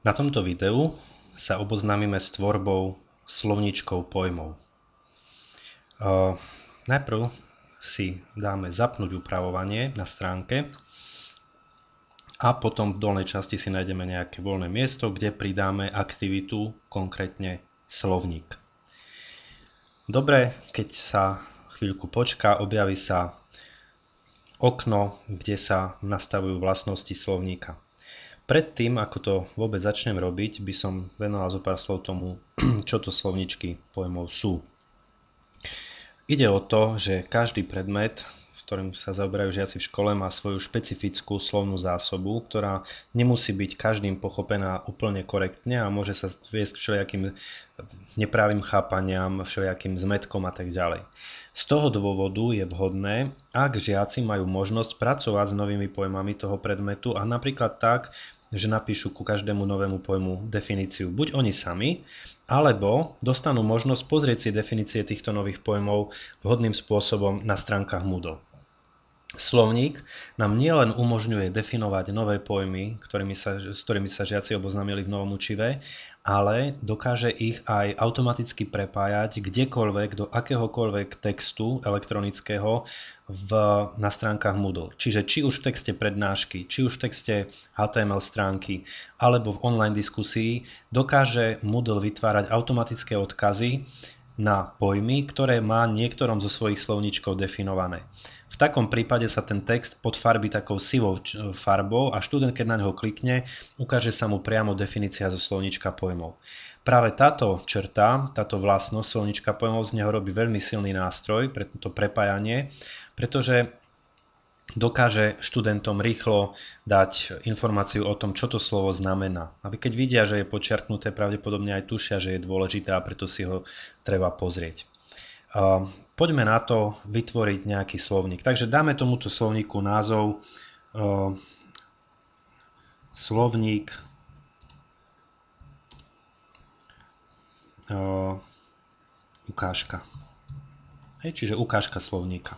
Na tomto videu sa oboznámime s tvorbou slovníčkov pojmov. Najprv si dáme zapnúť upravovanie na stránke a potom v dolnej časti si nájdeme nejaké voľné miesto, kde pridáme aktivitu, konkrétne slovník. Dobre, keď sa chvíľku počká, objaví sa okno, kde sa nastavujú vlastnosti slovníka. Predtým, ako to vôbec začnem robiť, by som venoval zo pár slov tomu, čo to slovničky pojmov sú. Ide o to, že každý predmet, ktorým sa zaoberajú žiaci v škole, má svoju špecifickú slovnú zásobu, ktorá nemusí byť každým pochopená úplne korektne a môže sa viesť k všelijakým nepravým chápaniam, všelijakým zmetkom a tak ďalej. Z toho dôvodu je vhodné, ak žiaci majú možnosť pracovať s novými pojmami toho predmetu a napríklad tak, že napíšu ku každému novému pojmu definíciu buď oni sami, alebo dostanú možnosť pozrieť si definície týchto nových pojmov vhodným spôsobom na stránkach Moodle. Slovník nám nielen umožňuje definovať nové pojmy, ktorými sa, s ktorými sa žiaci oboznámili v novom učive, ale dokáže ich aj automaticky prepájať kdekoľvek do akéhokoľvek textu elektronického v, na stránkach Moodle. Čiže či už v texte prednášky, či už v texte HTML stránky, alebo v online diskusii, dokáže Moodle vytvárať automatické odkazy na pojmy, ktoré má niektorom zo svojich slovníčkov definované. V takom prípade sa ten text podfarbí takou sivou farbou a študent, keď na neho klikne, ukáže sa mu priamo definícia zo slovnička pojmov. Práve táto črta, táto vlastnosť slovnička pojmov z neho robí veľmi silný nástroj pre to prepájanie, pretože dokáže študentom rýchlo dať informáciu o tom, čo to slovo znamená. Aby keď vidia, že je počiarknuté, pravdepodobne aj tušia, že je dôležité a preto si ho treba pozrieť. Poďme na to vytvoriť nejaký slovník. Takže dáme tomuto slovníku názov slovník ukážka. Hej, čiže ukážka slovníka.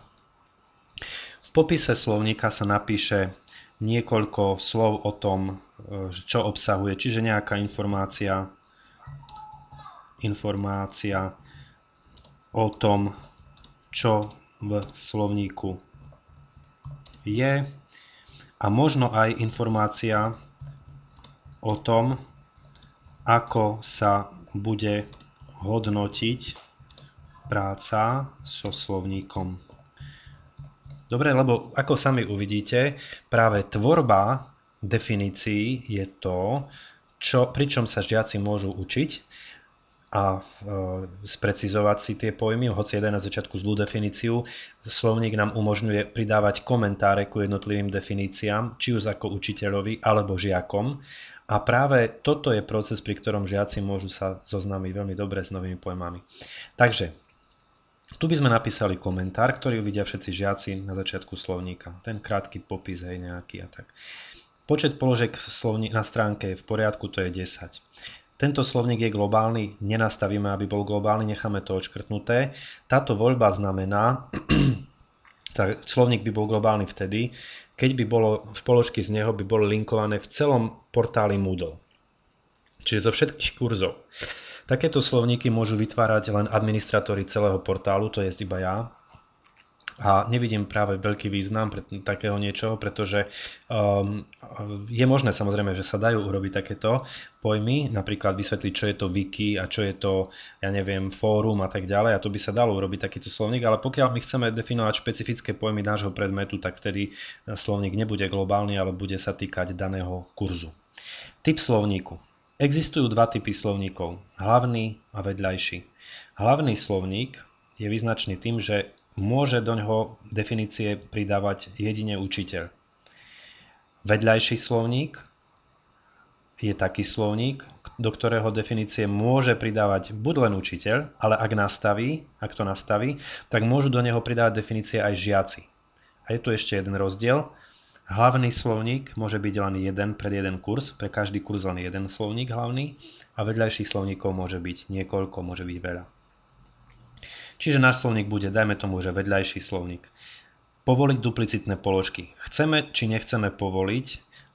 V popise slovníka sa napíše niekoľko slov o tom, čo obsahuje, čiže nejaká informácia, informácia o tom, čo v slovníku je a možno aj informácia o tom, ako sa bude hodnotiť práca so slovníkom. Dobre, lebo ako sami uvidíte, práve tvorba definícií je to, čo, pričom sa žiaci môžu učiť a e, sprecizovať si tie pojmy, hoci jeden na začiatku zlú definíciu. Slovník nám umožňuje pridávať komentáre ku jednotlivým definíciám, či už ako učiteľovi alebo žiakom. A práve toto je proces, pri ktorom žiaci môžu sa zoznámiť veľmi dobre s novými pojmami. Takže, tu by sme napísali komentár, ktorý uvidia všetci žiaci na začiatku slovníka. Ten krátky popis, hej, nejaký a tak. Počet položiek na stránke je v poriadku, to je 10. Tento slovník je globálny, nenastavíme, aby bol globálny, necháme to odškrtnuté. Táto voľba znamená, tak slovník by bol globálny vtedy, keď by bolo, v položky z neho by boli linkované v celom portáli Moodle. Čiže zo všetkých kurzov. Takéto slovníky môžu vytvárať len administratóri celého portálu, to je iba ja, a nevidím práve veľký význam pre takého niečoho, pretože um, je možné samozrejme, že sa dajú urobiť takéto pojmy, napríklad vysvetliť, čo je to wiki a čo je to, ja neviem, fórum a tak ďalej a to by sa dalo urobiť takýto slovník, ale pokiaľ my chceme definovať špecifické pojmy nášho predmetu, tak vtedy slovník nebude globálny, ale bude sa týkať daného kurzu. Typ slovníku. Existujú dva typy slovníkov, hlavný a vedľajší. Hlavný slovník je vyznačný tým, že môže do ňoho definície pridávať jedine učiteľ. Vedľajší slovník je taký slovník, do ktorého definície môže pridávať buď len učiteľ, ale ak nastaví, ak to nastaví, tak môžu do neho pridávať definície aj žiaci. A je tu ešte jeden rozdiel. Hlavný slovník môže byť len jeden pred jeden kurz, pre každý kurz len jeden slovník hlavný a vedľajších slovníkov môže byť niekoľko, môže byť veľa. Čiže náš slovník bude, dajme tomu, že vedľajší slovník. Povoliť duplicitné položky. Chceme či nechceme povoliť,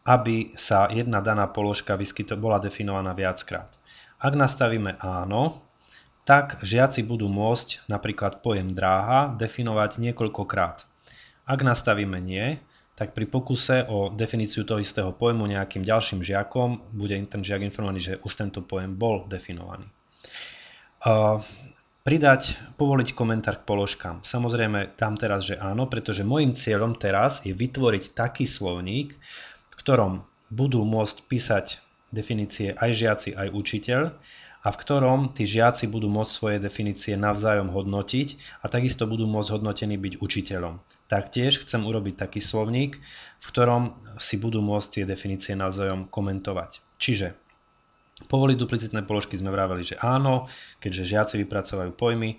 aby sa jedna daná položka vyskyto, bola definovaná viackrát. Ak nastavíme áno, tak žiaci budú môcť napríklad pojem dráha definovať niekoľkokrát. Ak nastavíme nie, tak pri pokuse o definíciu toho istého pojmu nejakým ďalším žiakom bude ten žiak informovaný, že už tento pojem bol definovaný. Pridať, povoliť komentár k položkám. Samozrejme dám teraz, že áno, pretože môjim cieľom teraz je vytvoriť taký slovník, v ktorom budú môcť písať definície aj žiaci, aj učiteľ a v ktorom tí žiaci budú môcť svoje definície navzájom hodnotiť a takisto budú môcť hodnotení byť učiteľom. Taktiež chcem urobiť taký slovník, v ktorom si budú môcť tie definície navzájom komentovať. Čiže Povoliť duplicitné položky sme vraveli, že áno, keďže žiaci vypracovajú pojmy. E,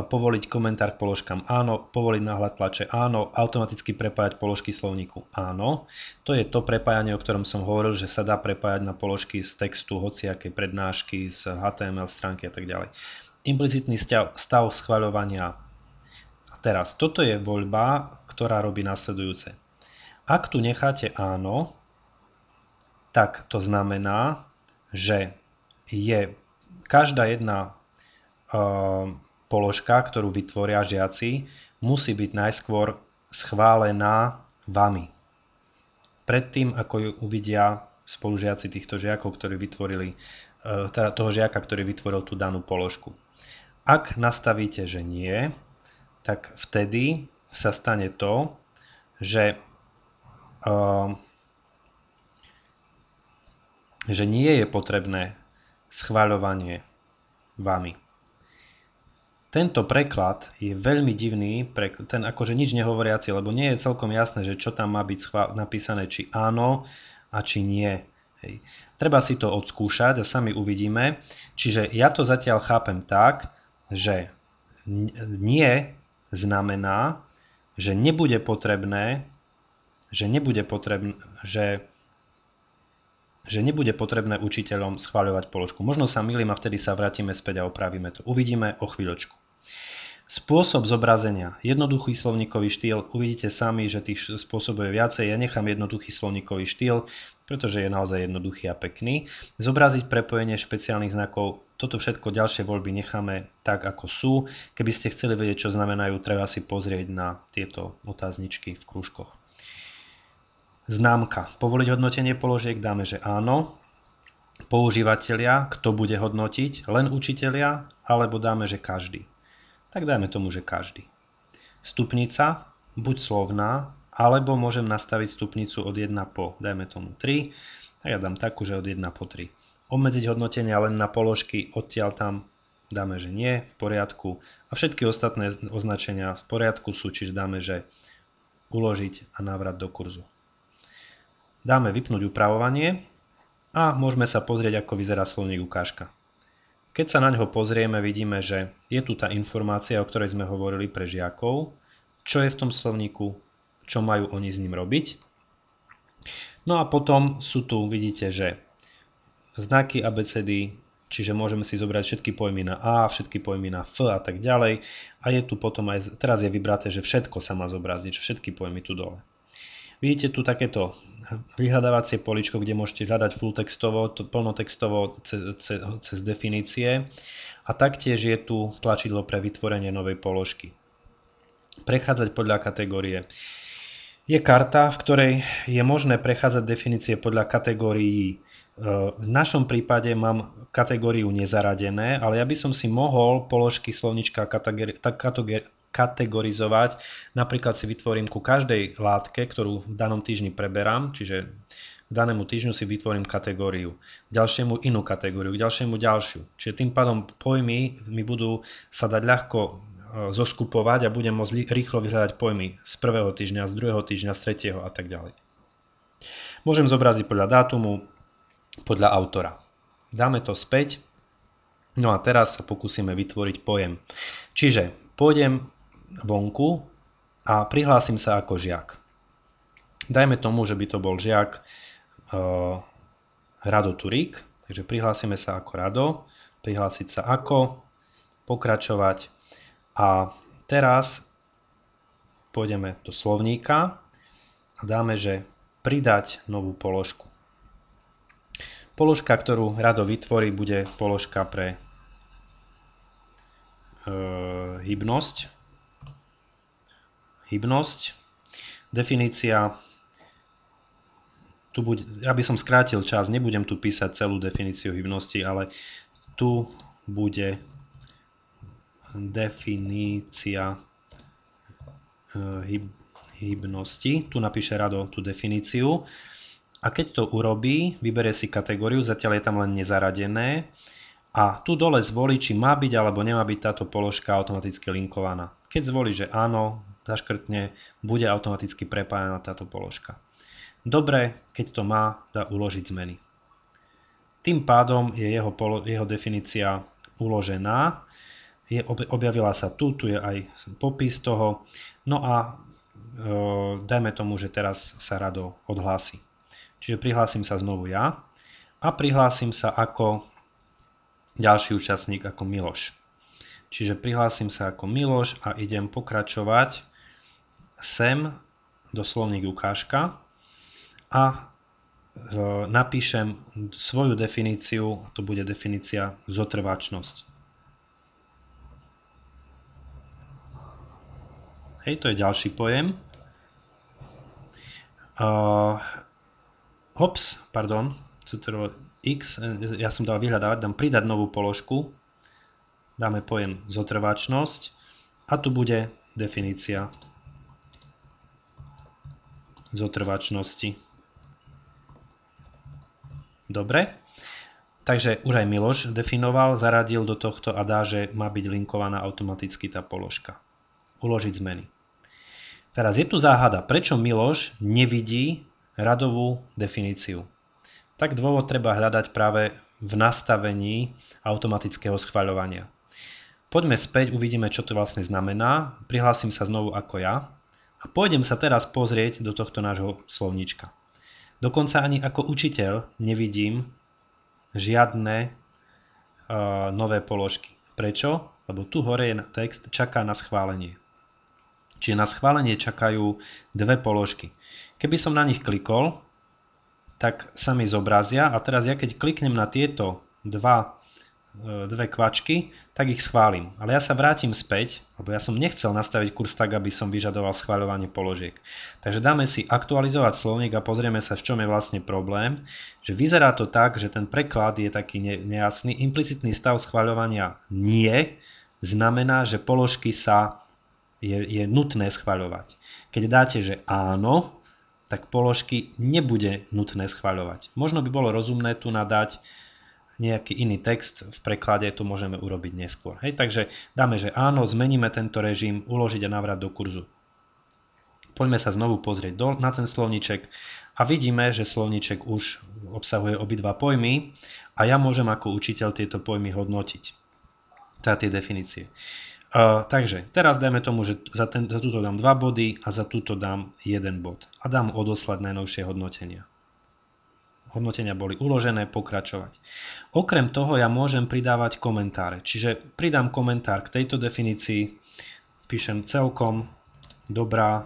povoliť komentár k položkám áno, povoliť náhľad tlače áno, automaticky prepájať položky slovníku áno. To je to prepájanie, o ktorom som hovoril, že sa dá prepájať na položky z textu, hociaké prednášky, z HTML stránky a tak ďalej. Implicitný stav, stav schvaľovania. A teraz, toto je voľba, ktorá robí následujúce. Ak tu necháte áno, tak to znamená, že je každá jedna uh, položka, ktorú vytvoria žiaci, musí byť najskôr schválená vami. Predtým, ako ju uvidia spolužiaci týchto žiakov, ktorí vytvorili, uh, teda toho žiaka, ktorý vytvoril tú danú položku. Ak nastavíte, že nie, tak vtedy sa stane to, že uh, že nie je potrebné schváľovanie vami. Tento preklad je veľmi divný, ten akože nič nehovoriaci, lebo nie je celkom jasné, že čo tam má byť napísané, či áno a či nie. Hej. Treba si to odskúšať a sami uvidíme. Čiže ja to zatiaľ chápem tak, že nie znamená, že nebude potrebné, že nebude potrebné, že že nebude potrebné učiteľom schváľovať položku. Možno sa milím a vtedy sa vrátime späť a opravíme to. Uvidíme o chvíľočku. Spôsob zobrazenia. Jednoduchý slovníkový štýl. Uvidíte sami, že tých spôsobov je viacej. Ja nechám jednoduchý slovníkový štýl, pretože je naozaj jednoduchý a pekný. Zobraziť prepojenie špeciálnych znakov. Toto všetko ďalšie voľby necháme tak, ako sú. Keby ste chceli vedieť, čo znamenajú, treba si pozrieť na tieto otázničky v krúžkoch. Známka. Povoliť hodnotenie položiek dáme, že áno. Používateľia, kto bude hodnotiť, len učitelia, alebo dáme, že každý. Tak dajme tomu, že každý. Stupnica, buď slovná, alebo môžem nastaviť stupnicu od 1 po, dajme tomu 3, a ja dám takú, že od 1 po 3. Obmedziť hodnotenia len na položky, odtiaľ tam dáme, že nie, v poriadku. A všetky ostatné označenia v poriadku sú, čiže dáme, že uložiť a návrat do kurzu. Dáme vypnúť upravovanie a môžeme sa pozrieť, ako vyzerá slovník ukážka. Keď sa na ňo pozrieme, vidíme, že je tu tá informácia, o ktorej sme hovorili pre žiakov, čo je v tom slovníku, čo majú oni s ním robiť. No a potom sú tu, vidíte, že znaky ABCD, čiže môžeme si zobrať všetky pojmy na A, všetky pojmy na F a tak ďalej. A je tu potom aj, teraz je vybraté, že všetko sa má zobraziť, všetky pojmy tu dole. Vidíte tu takéto vyhľadávacie poličko, kde môžete hľadať full textovo, plnotextovo cez, cez, cez definície a taktiež je tu tlačidlo pre vytvorenie novej položky. Prechádzať podľa kategórie. Je karta, v ktorej je možné prechádzať definície podľa kategórií. V našom prípade mám kategóriu nezaradené, ale ja by som si mohol položky slovnička kategórie, kategorizovať. Napríklad si vytvorím ku každej látke, ktorú v danom týždni preberám, čiže k danému týždňu si vytvorím kategóriu, k ďalšiemu inú kategóriu, k ďalšiemu ďalšiu. Čiže tým pádom pojmy mi budú sa dať ľahko e, zoskupovať a budem môcť rýchlo vyhľadať pojmy z prvého týždňa, z druhého týždňa, z tretieho a tak ďalej. Môžem zobraziť podľa dátumu, podľa autora. Dáme to späť. No a teraz sa pokúsime vytvoriť pojem. Čiže pôjdem vonku a prihlásim sa ako žiak. Dajme tomu, že by to bol žiak uh, Rado Turík, takže prihlásime sa ako Rado, prihlásiť sa ako, pokračovať a teraz pôjdeme do slovníka a dáme, že pridať novú položku. Položka, ktorú Rado vytvorí, bude položka pre e, hybnosť. Hybnosť. Definícia tu bude, ja by som skrátil čas, nebudem tu písať celú definíciu hybnosti, ale tu bude definícia e, hyb, hybnosti. Tu napíše Rado tú definíciu. A keď to urobí, vyberie si kategóriu, zatiaľ je tam len nezaradené. A tu dole zvolí, či má byť alebo nemá byť táto položka automaticky linkovaná. Keď zvolí, že áno, zaškrtne, bude automaticky prepájana táto položka. Dobre, keď to má, dá uložiť zmeny. Tým pádom je jeho, jeho definícia uložená. Je, objavila sa tu, tu je aj popis toho. No a e, dajme tomu, že teraz sa rado odhlási. Čiže prihlásim sa znovu ja a prihlásim sa ako ďalší účastník ako Miloš. Čiže prihlásim sa ako Miloš a idem pokračovať sem do slovník ukážka a e, napíšem svoju definíciu, to bude definícia zotrvačnosť. Hej, to je ďalší pojem. Uh, hops, pardon, x, ja som dal vyhľadávať, dám pridať novú položku, dáme pojem zotrvačnosť a tu bude definícia zotrvačnosti. Dobre. Takže už aj Miloš definoval, zaradil do tohto a dá, že má byť linkovaná automaticky tá položka. Uložiť zmeny. Teraz je tu záhada, prečo Miloš nevidí radovú definíciu. Tak dôvod treba hľadať práve v nastavení automatického schvaľovania. Poďme späť, uvidíme, čo to vlastne znamená. Prihlásim sa znovu ako ja a pôjdem sa teraz pozrieť do tohto nášho slovníčka. Dokonca ani ako učiteľ nevidím žiadne uh, nové položky. Prečo? Lebo tu hore je text čaká na schválenie. Čiže na schválenie čakajú dve položky. Keby som na nich klikol, tak sa mi zobrazia a teraz ja keď kliknem na tieto dva dve kvačky, tak ich schválim. Ale ja sa vrátim späť, lebo ja som nechcel nastaviť kurz tak, aby som vyžadoval schváľovanie položiek. Takže dáme si aktualizovať slovník a pozrieme sa, v čom je vlastne problém. Že vyzerá to tak, že ten preklad je taký nejasný. Implicitný stav schváľovania nie znamená, že položky sa je, je nutné schváľovať. Keď dáte, že áno, tak položky nebude nutné schváľovať. Možno by bolo rozumné tu nadať nejaký iný text v preklade, to môžeme urobiť neskôr. Hej, takže dáme, že áno, zmeníme tento režim, uložiť a navrať do kurzu. Poďme sa znovu pozrieť do, na ten slovníček a vidíme, že slovníček už obsahuje obidva pojmy a ja môžem ako učiteľ tieto pojmy hodnotiť. Teda tie definície. Uh, takže teraz dajme tomu, že za, ten, za túto dám 2 body a za túto dám 1 bod. A dám odoslať najnovšie hodnotenia hodnotenia boli uložené, pokračovať. Okrem toho ja môžem pridávať komentáre. Čiže pridám komentár k tejto definícii, píšem celkom dobrá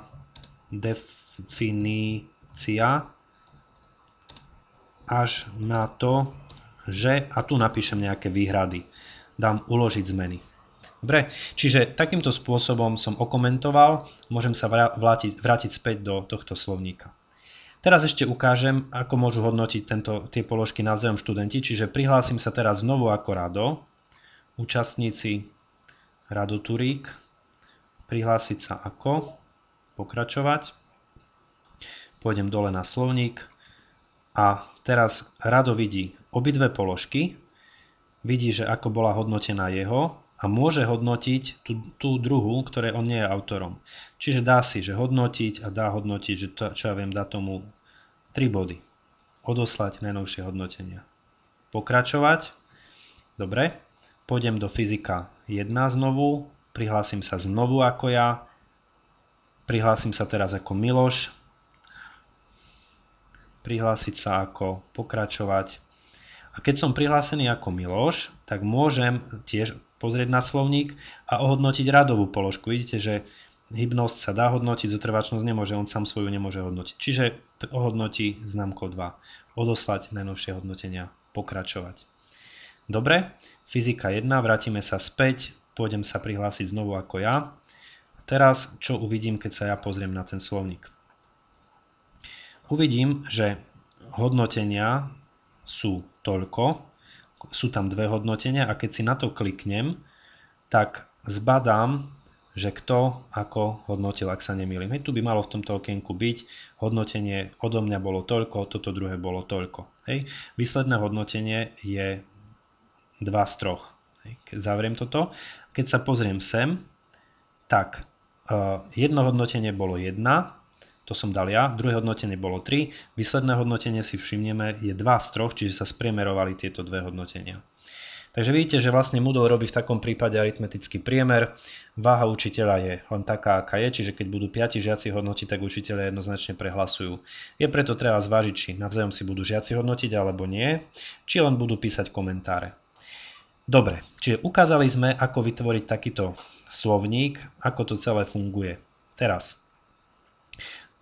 definícia až na to, že, a tu napíšem nejaké výhrady, dám uložiť zmeny. Dobre, čiže takýmto spôsobom som okomentoval, môžem sa vrátiť, vrátiť späť do tohto slovníka. Teraz ešte ukážem, ako môžu hodnotiť tento, tie položky navzájom študenti, čiže prihlásim sa teraz znovu ako Rado, účastníci Rado Turík, prihlásiť sa ako, pokračovať, pôjdem dole na slovník. A teraz Rado vidí obidve položky, vidí, že ako bola hodnotená jeho a môže hodnotiť tú, tú druhú, ktoré on nie je autorom. Čiže dá si, že hodnotiť a dá hodnotiť, že to, čo ja viem, dá tomu 3 body. Odoslať najnovšie hodnotenia. Pokračovať. Dobre. Pôjdem do fyzika 1 znovu. Prihlásim sa znovu ako ja. Prihlásim sa teraz ako Miloš. Prihlásiť sa ako pokračovať. A keď som prihlásený ako Miloš, tak môžem tiež pozrieť na slovník a ohodnotiť radovú položku. Vidíte, že hybnosť sa dá hodnotiť, zotrvačnosť nemôže, on sám svoju nemôže hodnotiť. Čiže ohodnotí známko 2. Odoslať najnovšie hodnotenia, pokračovať. Dobre, fyzika 1, vrátime sa späť, pôjdem sa prihlásiť znovu ako ja. Teraz, čo uvidím, keď sa ja pozriem na ten slovník? Uvidím, že hodnotenia sú toľko, sú tam dve hodnotenia a keď si na to kliknem, tak zbadám, že kto ako hodnotil, ak sa nemýlim. Hej, tu by malo v tomto okienku byť hodnotenie odo mňa bolo toľko, toto druhé bolo toľko. Hej. Výsledné hodnotenie je 2 z 3. Keď zavriem toto, keď sa pozriem sem, tak uh, jedno hodnotenie bolo 1, to som dal ja, druhé hodnotenie bolo 3, výsledné hodnotenie si všimneme je 2 z 3, čiže sa spriemerovali tieto dve hodnotenia. Takže vidíte, že vlastne Moodle robí v takom prípade aritmetický priemer. Váha učiteľa je len taká, aká je, čiže keď budú 5 žiaci hodnotiť, tak učiteľe jednoznačne prehlasujú. Je preto treba zvážiť, či navzájom si budú žiaci hodnotiť alebo nie, či len budú písať komentáre. Dobre, čiže ukázali sme, ako vytvoriť takýto slovník, ako to celé funguje. Teraz,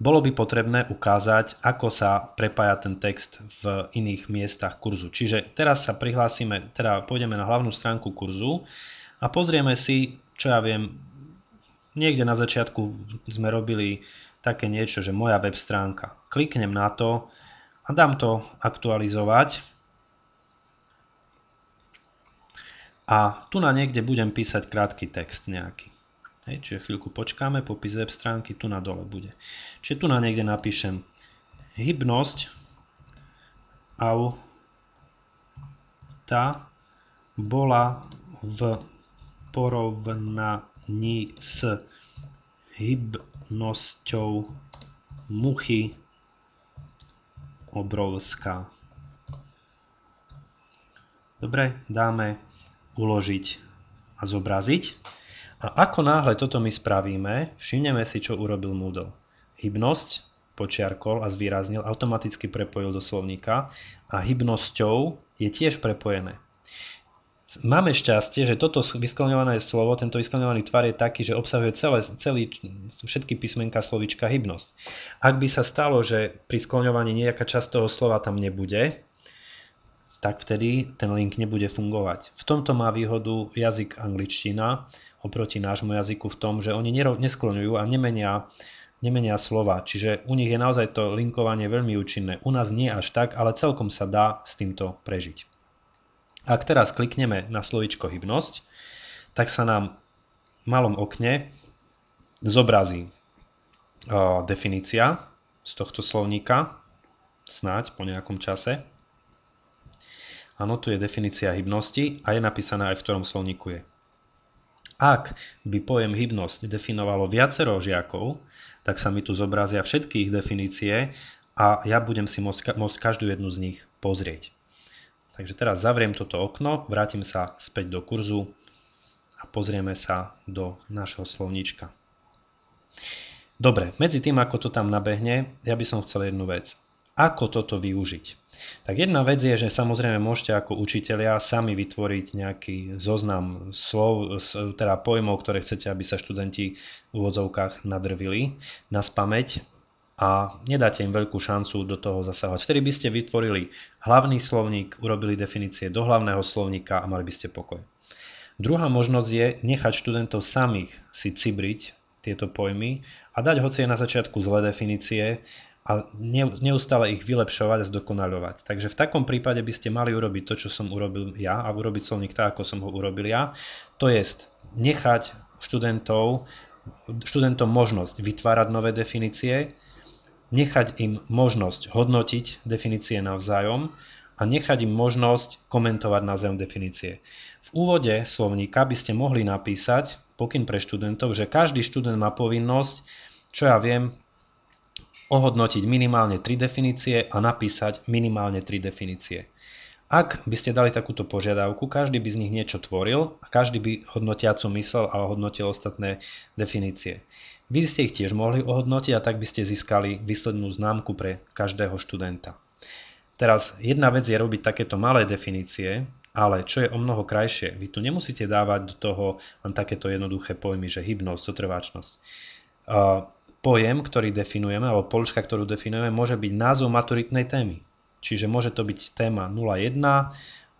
bolo by potrebné ukázať, ako sa prepája ten text v iných miestach kurzu. Čiže teraz sa prihlásime, teda pôjdeme na hlavnú stránku kurzu a pozrieme si, čo ja viem, niekde na začiatku sme robili také niečo, že moja web stránka. Kliknem na to a dám to aktualizovať. A tu na niekde budem písať krátky text nejaký. Hej, čiže chvíľku počkáme, popis web stránky tu na dole bude. Čiže tu na niekde napíšem hybnosť au tá bola v porovnaní s hybnosťou muchy obrovská. Dobre, dáme uložiť a zobraziť. A ako náhle toto my spravíme, všimneme si, čo urobil Moodle. Hybnosť počiarkol a zvýraznil, automaticky prepojil do slovníka a hybnosťou je tiež prepojené. Máme šťastie, že toto vyskloňované slovo, tento vyskloňovaný tvar je taký, že obsahuje celé, celý, všetky písmenka slovička hybnosť. Ak by sa stalo, že pri skloňovaní nejaká časť toho slova tam nebude, tak vtedy ten link nebude fungovať. V tomto má výhodu jazyk angličtina, oproti nášmu jazyku v tom, že oni neskloňujú a nemenia, nemenia slova. Čiže u nich je naozaj to linkovanie veľmi účinné. U nás nie až tak, ale celkom sa dá s týmto prežiť. Ak teraz klikneme na slovičko hybnosť, tak sa nám v malom okne zobrazí definícia z tohto slovníka, snáď po nejakom čase. Áno, tu je definícia hybnosti a je napísaná aj v ktorom slovníku je. Ak by pojem hybnosť definovalo viacero žiakov, tak sa mi tu zobrazia všetky ich definície a ja budem si môcť, môcť každú jednu z nich pozrieť. Takže teraz zavriem toto okno, vrátim sa späť do kurzu a pozrieme sa do našho slovníčka. Dobre, medzi tým, ako to tam nabehne, ja by som chcel jednu vec. Ako toto využiť? Tak jedna vec je, že samozrejme môžete ako učitelia sami vytvoriť nejaký zoznam slov, teda pojmov, ktoré chcete, aby sa študenti v úvodzovkách nadrvili na spameť a nedáte im veľkú šancu do toho zasahovať. Vtedy by ste vytvorili hlavný slovník, urobili definície do hlavného slovníka a mali by ste pokoj. Druhá možnosť je nechať študentov samých si cibriť tieto pojmy a dať hoci na začiatku zlé definície, a neustále ich vylepšovať a zdokonaľovať. Takže v takom prípade by ste mali urobiť to, čo som urobil ja a urobiť slovník tak, ako som ho urobil ja. To je nechať študentov, študentom možnosť vytvárať nové definície, nechať im možnosť hodnotiť definície navzájom a nechať im možnosť komentovať navzájom definície. V úvode slovníka by ste mohli napísať pokyn pre študentov, že každý študent má povinnosť, čo ja viem, ohodnotiť minimálne 3 definície a napísať minimálne 3 definície. Ak by ste dali takúto požiadavku, každý by z nich niečo tvoril a každý by hodnotiaco myslel a hodnotil ostatné definície. Vy ste ich tiež mohli ohodnotiť a tak by ste získali výslednú známku pre každého študenta. Teraz jedna vec je robiť takéto malé definície, ale čo je o mnoho krajšie, vy tu nemusíte dávať do toho len takéto jednoduché pojmy, že hybnosť, zotrváčnosť. Pojem, ktorý definujeme, alebo položka, ktorú definujeme, môže byť názov maturitnej témy. Čiže môže to byť téma 01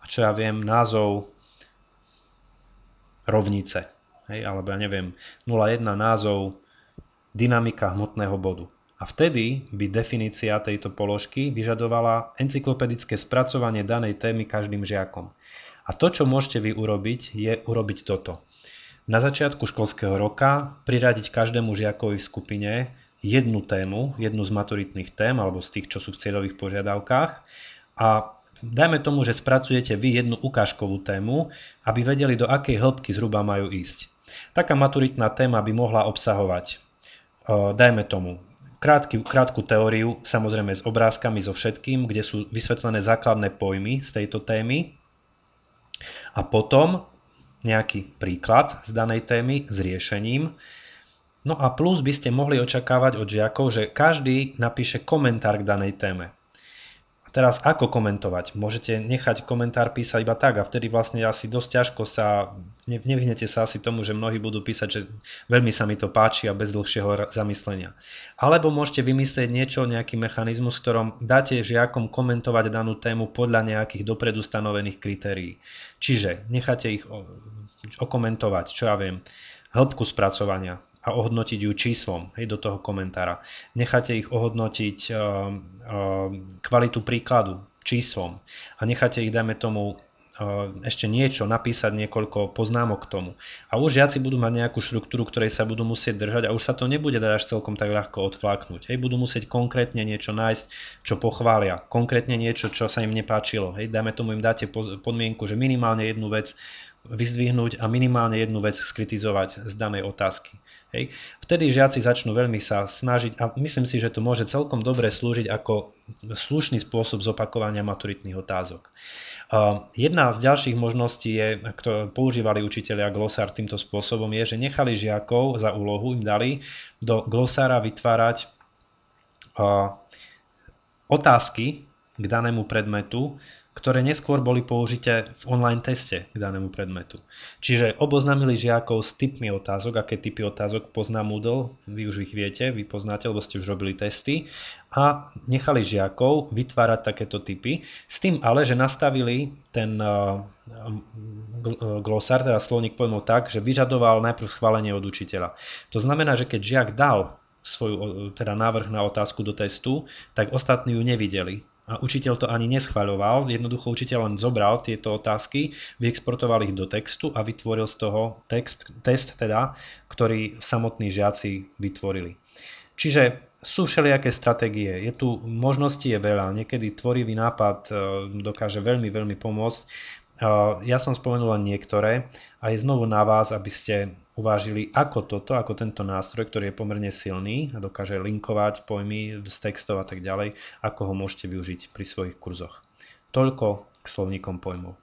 a čo ja viem, názov rovnice. Hej, alebo ja neviem, 01 názov dynamika hmotného bodu. A vtedy by definícia tejto položky vyžadovala encyklopedické spracovanie danej témy každým žiakom. A to, čo môžete vy urobiť, je urobiť toto. Na začiatku školského roka priradiť každému žiakovi v skupine jednu tému, jednu z maturitných tém alebo z tých, čo sú v cieľových požiadavkách a dajme tomu, že spracujete vy jednu ukážkovú tému, aby vedeli, do akej hĺbky zhruba majú ísť. Taká maturitná téma by mohla obsahovať, dajme tomu, krátky, krátku teóriu, samozrejme s obrázkami, so všetkým, kde sú vysvetlené základné pojmy z tejto témy. A potom nejaký príklad z danej témy s riešením. No a plus by ste mohli očakávať od žiakov, že každý napíše komentár k danej téme teraz ako komentovať? Môžete nechať komentár písať iba tak a vtedy vlastne asi dosť ťažko sa, nevyhnete sa asi tomu, že mnohí budú písať, že veľmi sa mi to páči a bez dlhšieho zamyslenia. Alebo môžete vymyslieť niečo, nejaký mechanizmus, v ktorom dáte žiakom komentovať danú tému podľa nejakých dopredu stanovených kritérií. Čiže necháte ich okomentovať, čo ja viem, hĺbku spracovania, a ohodnotiť ju číslom hej, do toho komentára. Necháte ich ohodnotiť uh, uh, kvalitu príkladu číslom a necháte ich, dajme tomu, uh, ešte niečo, napísať niekoľko poznámok k tomu. A už žiaci budú mať nejakú štruktúru, ktorej sa budú musieť držať a už sa to nebude dať až celkom tak ľahko odfláknuť. Hej, budú musieť konkrétne niečo nájsť, čo pochvália. Konkrétne niečo, čo sa im nepáčilo. Hej, dajme tomu im dáte podmienku, že minimálne jednu vec vyzdvihnúť a minimálne jednu vec skritizovať z danej otázky. Hej. Vtedy žiaci začnú veľmi sa snažiť a myslím si, že to môže celkom dobre slúžiť ako slušný spôsob zopakovania maturitných otázok. Jedna z ďalších možností, je, ktoré používali učiteľia glosár týmto spôsobom, je, že nechali žiakov za úlohu, im dali do glosára vytvárať otázky k danému predmetu, ktoré neskôr boli použité v online teste k danému predmetu. Čiže oboznámili žiakov s typmi otázok, aké typy otázok pozná Moodle, vy už ich viete, vy poznáte, lebo ste už robili testy a nechali žiakov vytvárať takéto typy, s tým ale, že nastavili ten uh, glosár, teda slovník pojmov tak, že vyžadoval najprv schválenie od učiteľa. To znamená, že keď žiak dal svoj teda návrh na otázku do testu, tak ostatní ju nevideli a učiteľ to ani neschvaľoval, jednoducho učiteľ len zobral tieto otázky, vyexportoval ich do textu a vytvoril z toho text, test, teda, ktorý samotní žiaci vytvorili. Čiže sú všelijaké stratégie, je tu možností je veľa, niekedy tvorivý nápad e, dokáže veľmi, veľmi pomôcť. Ja som spomenul len niektoré a je znovu na vás, aby ste uvážili, ako toto, ako tento nástroj, ktorý je pomerne silný a dokáže linkovať pojmy z textov a tak ďalej, ako ho môžete využiť pri svojich kurzoch. Toľko k slovníkom pojmov.